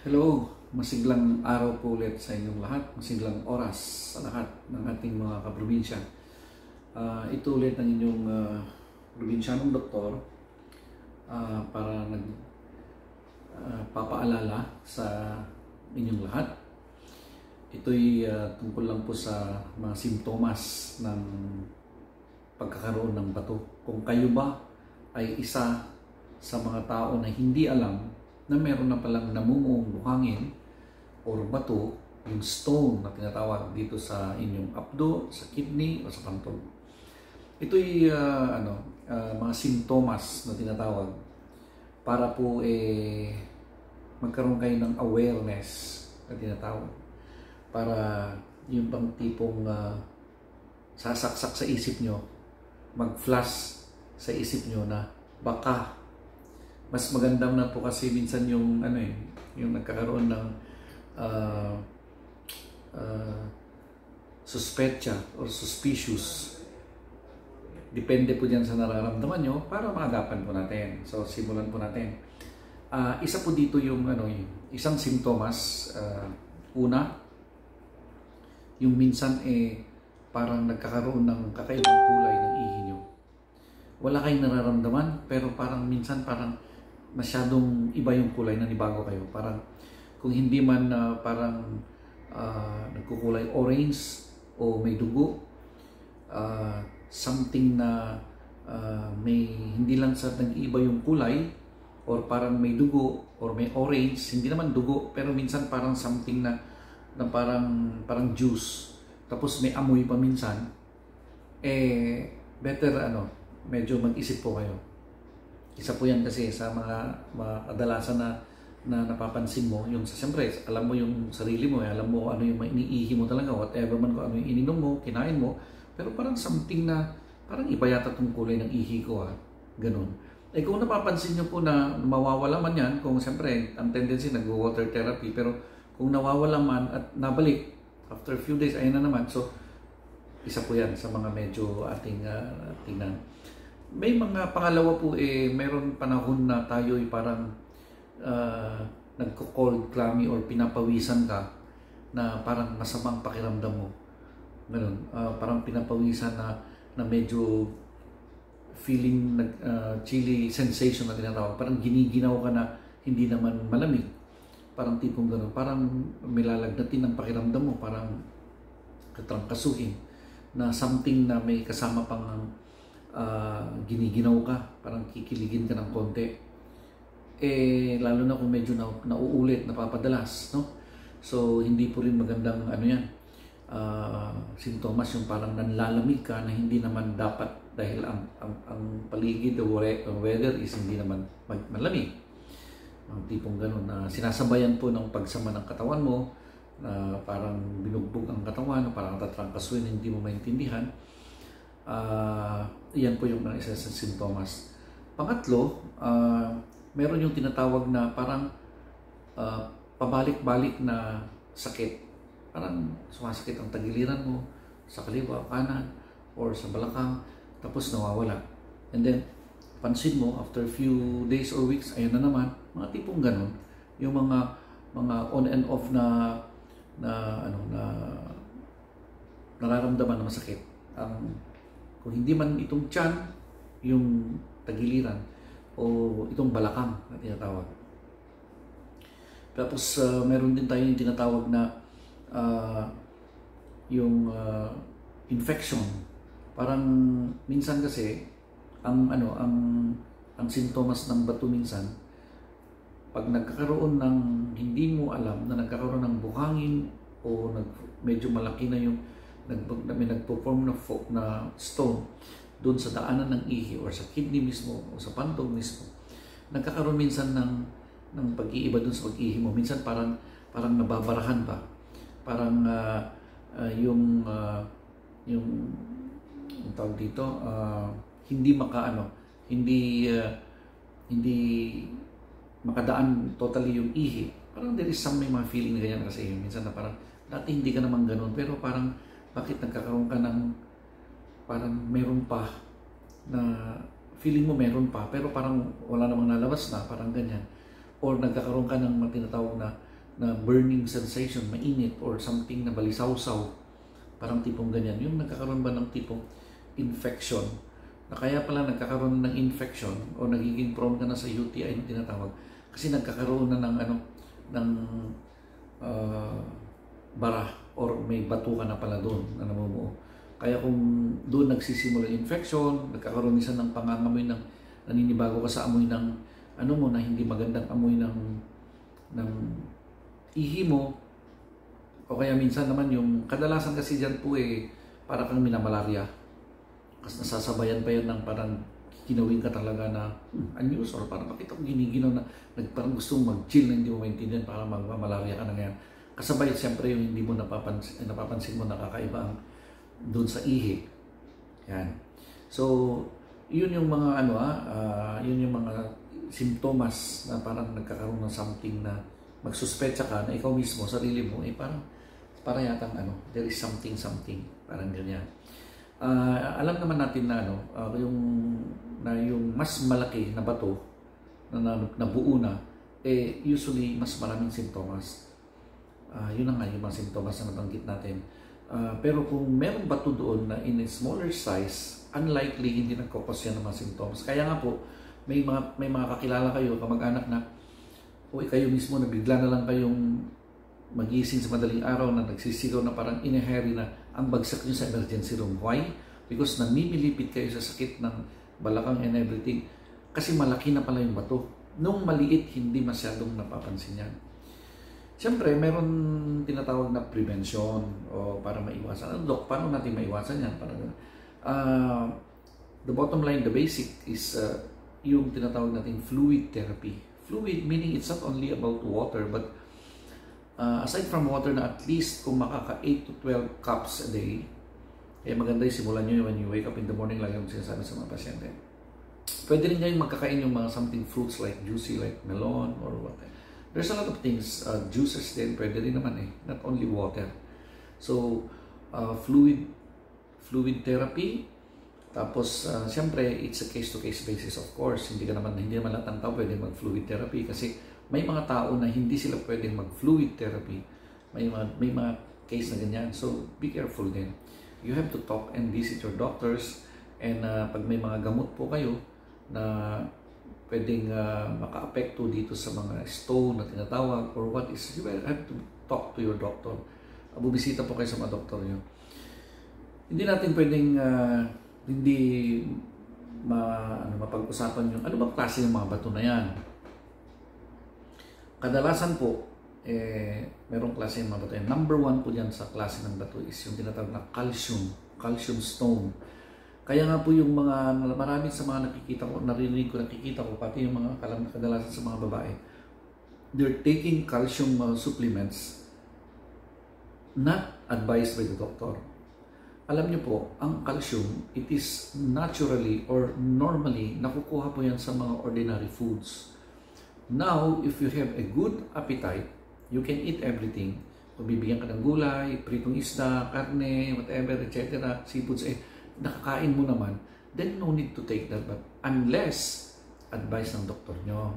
Hello, masiglang araw po ulit sa inyong lahat, masiglang oras sa lahat ng ating mga kaprobinsya. Uh, ito ulit ang inyong uh, probinsyanong doktor uh, para nag uh, papaalala sa inyong lahat. Ito'y uh, tungkol lang po sa mga simptomas ng pagkakaroon ng bato. Kung kayo ba ay isa sa mga tao na hindi alam na meron na palang namumuong buhangin or bato, yung stone na tinatawag dito sa inyong abdo, sa kidney o sa pantog. Ito'y uh, ano, uh, mga sintomas na tinatawag para po eh, magkaroon kayo ng awareness na tinatawag para yung bang tipong uh, sasaksak sa isip nyo, mag-flash sa isip nyo na baka mas maganda na po kasi minsan yung ano eh, yung nagkakaroon ng uh, uh, suspecha or suspicious. Depende po diyan sa nararamdaman nyo para maagapan po natin. So simulan po natin. Uh, isa po dito yung ano, isang simptomas. Uh, una, yung minsan eh parang nagkakaroon ng kakaibang kulay ng ihi nyo. Wala kayong nararamdaman pero parang minsan parang masyadong iba yung kulay na nibago kayo. Parang kung hindi man uh, parang uh, nagkukulay orange o may dugo, uh, something na uh, may hindi lang sa nag-iba yung kulay or parang may dugo or may orange, hindi naman dugo pero minsan parang something na na parang parang juice. Tapos may amoy pa minsan. Eh better ano medyo mag-isip po kayo isa po yan kasi sa mga, mga kadalasan na, na napapansin mo, yung siyempre, alam mo yung sarili mo, eh, alam mo ano yung iniihi mo talaga, whatever man ko ano yung ininom mo, kinain mo, pero parang something na, parang iba yata itong kulay ng ihi ko ha, ganun. Eh kung napapansin nyo po na mawawala man yan, kung siyempre, ang tendency nag-water therapy, pero kung nawawala man at nabalik, after few days, ayun na naman, so isa po yan sa mga medyo ating uh, tingnan may mga pangalawa po eh, meron panahon na tayo ay parang uh, nagko-cold clammy or pinapawisan ka na parang masamang pakiramdam mo. Ganun, uh, parang pinapawisan na, na medyo feeling nag uh, chilly sensation na tinatawag. Parang giniginaw ka na hindi naman malamig. Parang tipong gano'n. Parang milalagnatin ang pakiramdam mo. Parang katrangkasuhin na something na may kasama pang uh, giniginaw ka, parang kikiligin ka ng konti. Eh, lalo na kung medyo na, nauulit, napapadalas, no? So, hindi po rin magandang ano yan, uh, sintomas yung parang nanlalamig ka na hindi naman dapat dahil ang, ang, ang paligid, the weather is hindi naman malamig. Ang tipong ganun na sinasabayan po ng pagsama ng katawan mo, na parang binugbog ang katawan, parang tatrangkasuin, hindi mo maintindihan Uh, yan po yung isa sa sintomas. Pangatlo, uh, meron yung tinatawag na parang uh, pabalik-balik na sakit. Parang sumasakit ang tagiliran mo sa kaliwa, kanan, or sa balakang, tapos nawawala. And then, pansin mo, after few days or weeks, ayun na naman, mga tipong ganun, yung mga mga on and off na na ano na nararamdaman na masakit ang kung hindi man itong tiyan, yung tagiliran, o itong balakang na tinatawag. Tapos uh, meron din tayo yung tinatawag na uh, yung uh, infection. Parang minsan kasi ang ano ang ang sintomas ng bato minsan pag nagkakaroon ng hindi mo alam na nagkakaroon ng buhangin o nag, medyo malaki na yung nag, may nagpo-form na, na stone doon sa daanan ng ihi or sa kidney mismo o sa pantog mismo, nagkakaroon minsan ng, ng pag-iiba doon sa pag-ihi mo. Minsan parang, parang nababarahan pa. Parang uh, uh, yung, uh, yung, yung tawag dito, uh, hindi makaano, hindi, uh, hindi makadaan totally yung ihi. Parang there is some may mga feeling na ganyan kasi minsan na parang dati hindi ka naman ganun pero parang bakit nagkakaroon ka ng parang meron pa na feeling mo meron pa pero parang wala namang nalabas na parang ganyan. Or nagkakaroon ka ng tinatawag na na burning sensation, mainit or something na balisawsaw, parang tipong ganyan. Yung nagkakaroon ba ng tipong infection, na kaya pala nagkakaroon ng infection o nagiging prone ka na sa UTI na tinatawag. Kasi nagkakaroon na ng ano ng uh, bara or may bato ka na pala doon na namumuo. Kaya kung doon nagsisimula yung infection, nagkakaroon isa ng pangangamoy ng naninibago ka sa amoy ng ano mo na hindi magandang amoy ng ng ihi mo o kaya minsan naman yung kadalasan kasi diyan po eh para kang minamalarya kasi nasasabayan pa yan ng parang kinawin ka talaga na hmm, unusual parang bakit ako giniginaw na parang gusto mag-chill na hindi mo maintindihan para magmamalarya ka na ngayon kasabay siyempre yung hindi mo napapansin, napapansin mo nakakaiba doon sa ihi yan so yun yung mga ano ah uh, yun yung mga simptomas na parang nagkakaroon ng something na magsuspecha ka na ikaw mismo, sarili mo, eh parang, parang yatang ano, there is something, something, parang ganyan. Uh, alam naman natin na ano, uh, yung, na yung mas malaki na bato, na, na nabuo na, eh usually mas maraming simptomas. Uh, yun na nga yung mga simptomas na nabanggit natin. Uh, pero kung merong bato doon na in a smaller size, unlikely hindi nagkakos yan ng mga symptoms. Kaya nga po, may mga, may mga kakilala kayo, kamag-anak na o kayo mismo na bigla na lang kayong magising sa madaling araw na nagsisigaw na parang ineheri na ang bagsak nyo sa emergency room. Why? Because namimilipit kayo sa sakit ng balakang and everything. Kasi malaki na pala yung bato. Nung maliit, hindi masyadong napapansin yan. Siyempre, meron tinatawag na prevention o para maiwasan. Ano, Dok, paano natin maiwasan yan? Para, uh, the bottom line, the basic is uh, yung tinatawag natin fluid therapy Fluid meaning it's not only about water but uh, aside from water na at least kung makaka 8 to 12 cups a day, eh maganda yung simulan nyo when you wake up in the morning lang yung sinasabi sa mga pasyente. Pwede rin kayong magkakain yung mga something fruits like juicy like melon or what. There's a lot of things, uh, juices din, pwede rin naman eh, not only water. So, uh, fluid fluid therapy, tapos, uh, siyempre, it's a case-to-case basis of course. Hindi ka naman, hindi naman lahat ng tao pwede mag-fluid therapy kasi may mga tao na hindi sila pwedeng mag-fluid therapy. May mga, may mga case na ganyan. So, be careful din. You have to talk and visit your doctors and uh, pag may mga gamot po kayo na pwedeng uh, maka-apekto dito sa mga stone na tinatawag or what is, you have to talk to your doctor. Bubisita po kayo sa mga doktor nyo. Hindi natin pwedeng uh, hindi ma, ano, mapag-usapan yung ano bang klase ng mga bato na yan. Kadalasan po, eh, merong klase ng mga bato yan. Number one po dyan sa klase ng bato is yung tinatawag na calcium, calcium stone. Kaya nga po yung mga, marami sa mga nakikita ko, narinig ko, nakikita ko, pati yung mga kalam kadalasan sa mga babae, they're taking calcium uh, supplements not advised by the doctor alam niyo po, ang calcium, it is naturally or normally nakukuha po yan sa mga ordinary foods. Now, if you have a good appetite, you can eat everything. Kung bibigyan ka ng gulay, pritong isda, karne, whatever, etc., seafoods, eh, nakakain mo naman, then no need to take that. But unless advice ng doktor nyo.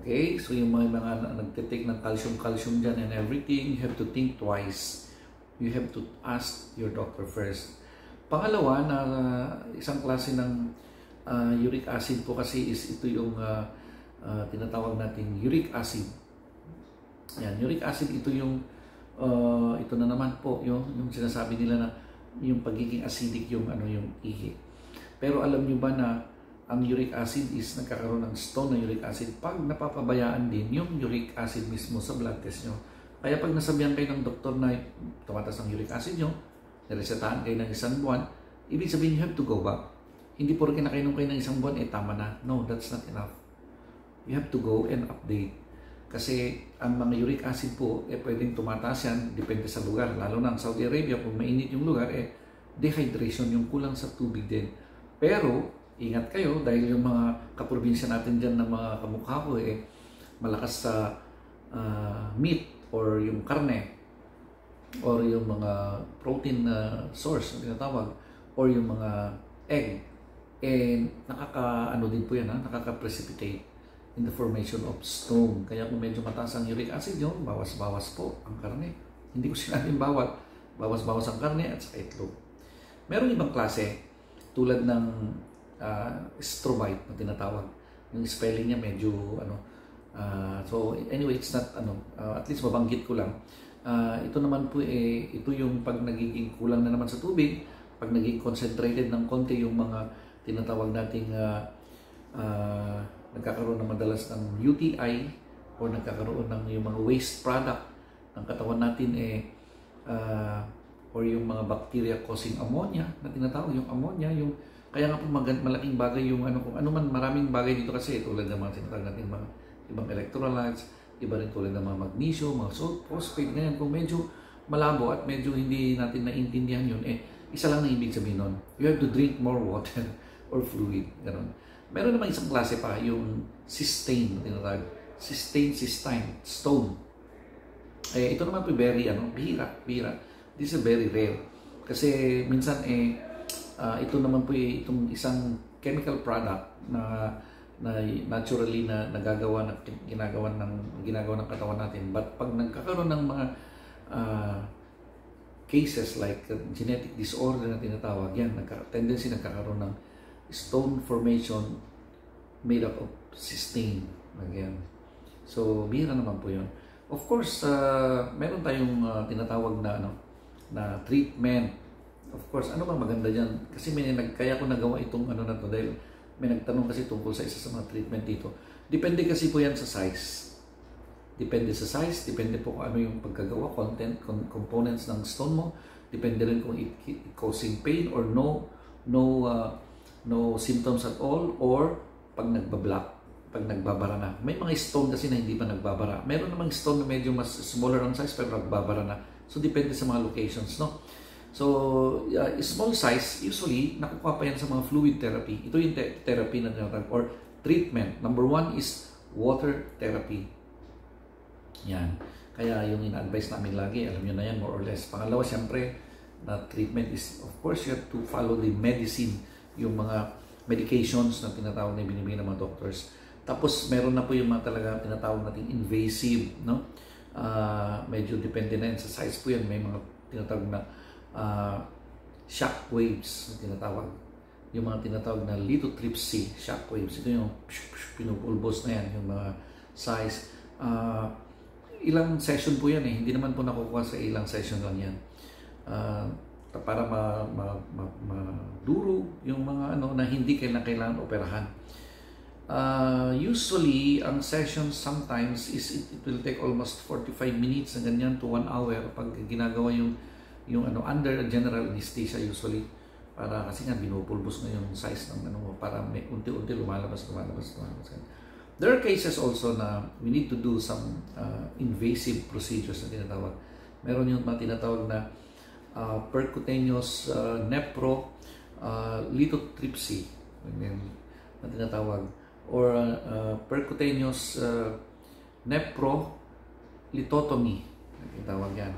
Okay? So yung mga, mga nagtitake ng calcium-calcium dyan and everything, you have to think twice you have to ask your doctor first. Pangalawa, na uh, isang klase ng uh, uric acid po kasi is ito yung uh, uh, tinatawag natin uric acid. Yan, uric acid ito yung uh, ito na naman po yung, yung sinasabi nila na yung pagiging acidic yung ano yung ihi. Pero alam niyo ba na ang uric acid is nagkakaroon ng stone na uric acid pag napapabayaan din yung uric acid mismo sa blood test nyo kaya pag nasabihan kayo ng doktor na tumatas ang uric acid nyo, niresetahan kayo ng isang buwan, ibig sabihin you have to go back. Hindi porke nakainom kayo ng isang buwan, eh tama na. No, that's not enough. You have to go and update. Kasi ang mga uric acid po, eh pwedeng tumataas yan, depende sa lugar. Lalo na ang Saudi Arabia, kung mainit yung lugar, eh dehydration, yung kulang sa tubig din. Pero, ingat kayo dahil yung mga kaprobinsya natin dyan na mga kamukha ko, eh, malakas sa uh, meat or yung karne or yung mga protein na source na tinatawag or yung mga egg eh nakaka ano din po yan ha nakaka-precipitate in the formation of stone. Kaya kung medyo mataas ang uric acid nyo, bawas-bawas po ang karne. Hindi ko sinabing bawal. Bawas-bawas ang karne at saka itlog. Meron ibang klase tulad ng uh, strobite na tinatawag. Yung spelling niya medyo ano uh, so anyway it's not ano uh, at least mabanggit ko lang. Uh, ito naman po eh ito yung pag nagiging kulang na naman sa tubig, pag naging concentrated ng konti yung mga tinatawag nating uh, uh, nagkakaroon ng madalas ng UTI o nagkakaroon ng yung mga waste product ng katawan natin eh uh, or yung mga bacteria causing ammonia na tinatawag yung ammonia yung kaya nga po mag- malaking bagay yung ano kung ano man maraming bagay dito kasi tulad ng mga tinatawag natin mga ibang electrolytes iba rin tulad ng mga magnesium mga salt phosphate ganyan. Kung medyo malabo at medyo hindi natin naintindihan yun eh isa lang na ibig sabihin nun. You have to drink more water or fluid ganun Meron naman isang klase pa, yung cystine, tinatawag. Cystine, cystine, stone. Eh, ito naman po very, ano, bihira, bihira. This is very rare. Kasi minsan, eh, uh, ito naman po eh, itong isang chemical product na na naturally na nagagawa na ginagawa ng ginagawa ng katawan natin but pag nagkakaroon ng mga uh, cases like genetic disorder na tinatawag yan nagka, tendency nagkakaroon ng stone formation made up of cystine. Again. So, bihira naman po yun. Of course, uh, meron tayong uh, tinatawag na ano na treatment. Of course, ano bang maganda diyan? Kasi may nag kaya ko nagawa itong ano na to dahil may nagtanong kasi tungkol sa isa sa mga treatment dito. Depende kasi po yan sa size. Depende sa size, depende po kung ano yung pagkagawa, content, components ng stone mo. Depende rin kung it, it causing pain or no no uh, no symptoms at all or pag nagbablock, pag nagbabara na. May mga stone kasi na hindi pa nagbabara. Meron namang stone na medyo mas smaller ang size pero nagbabara na. So depende sa mga locations, no? So, uh, small size, usually, nakukuha pa yan sa mga fluid therapy. Ito yung te- therapy na tinatawag or treatment. Number one is water therapy. Yan. Kaya yung ina-advise namin lagi, alam nyo na yan more or less. Pangalawa, siyempre, na treatment is, of course, you have to follow the medicine yung mga medications na tinatawag na binibigyan ng mga doctors. Tapos meron na po yung mga talaga tinatawag nating invasive, no? Uh, medyo depende na yan sa size po yan. May mga tinatawag na uh, shock waves na tinatawag. Yung mga tinatawag na lithotripsy shock waves. Ito yung pinupulbos na yan, yung mga size. Uh, ilang session po yan eh. Hindi naman po nakukuha sa ilang session lang yan. Uh, para ma, ma, ma, maduro yung mga ano na hindi kailangan kailangan operahan. Uh, usually, ang session sometimes is it, it will take almost 45 minutes na ganyan to 1 hour pag ginagawa yung yung ano under general anesthesia usually para kasi nga binupulbos na yung size ng ano para may unti-unti lumalabas lumalabas lumalabas. There are cases also na we need to do some uh, invasive procedures na tinatawag. Meron yung mga tinatawag na uh, percutaneous uh, nephro uh, lithotripsy na tinatawag. Or uh, percutaneous uh, nephro lithotomy tinatawag yan.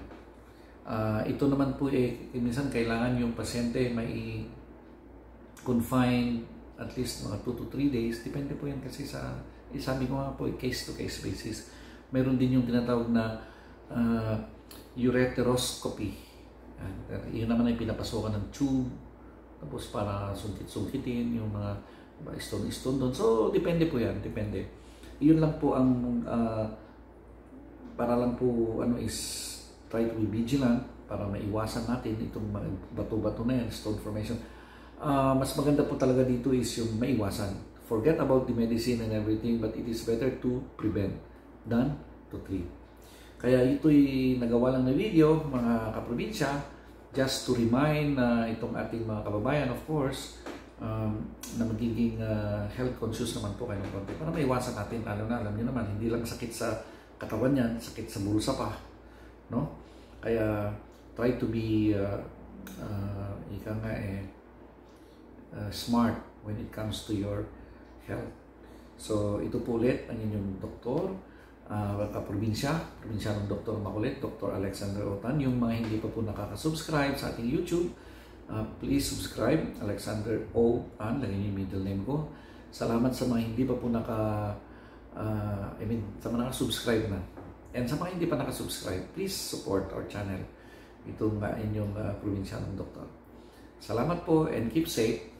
Uh, ito naman po eh minsan kailangan yung pasyente may confine at least mga 2 to 3 days. Depende po yan kasi sa eh, sabi ko nga po case to case basis. Meron din yung tinatawag na uh, ureteroscopy yan. Yun naman ay pinapasukan ng tube. Tapos para sungkit-sungkitin yung mga stone-stone doon. So, depende po yan. Depende. Yun lang po ang uh, para lang po ano is try to be vigilant para maiwasan natin itong mga bato-bato na yan, stone formation. Uh, mas maganda po talaga dito is yung maiwasan. Forget about the medicine and everything but it is better to prevent than to treat. Kaya ito'y nagawa lang na video, mga kaprobinsya, just to remind na uh, itong ating mga kababayan, of course, um, na magiging uh, health conscious naman po kayo ng konti para maiwasan natin, lalo na alam niyo naman, hindi lang sakit sa katawan yan, sakit sa bulsa pa. No? Kaya try to be uh, uh, ika nga eh, uh, smart when it comes to your health. So ito po ulit ang inyong doktor, uh, kaprobinsya, probinsyanong Dr. Makulit, Dr. Alexander Otan. Yung mga hindi pa po nakaka-subscribe sa ating YouTube, uh, please subscribe, Alexander O. Tan, lagyan niyo yung middle name ko. Salamat sa mga hindi pa po naka uh, I mean, sa mga nakasubscribe na. And sa mga hindi pa nakasubscribe, please support our channel. Itong uh, inyong uh, probinsyanong doktor. Salamat po and keep safe.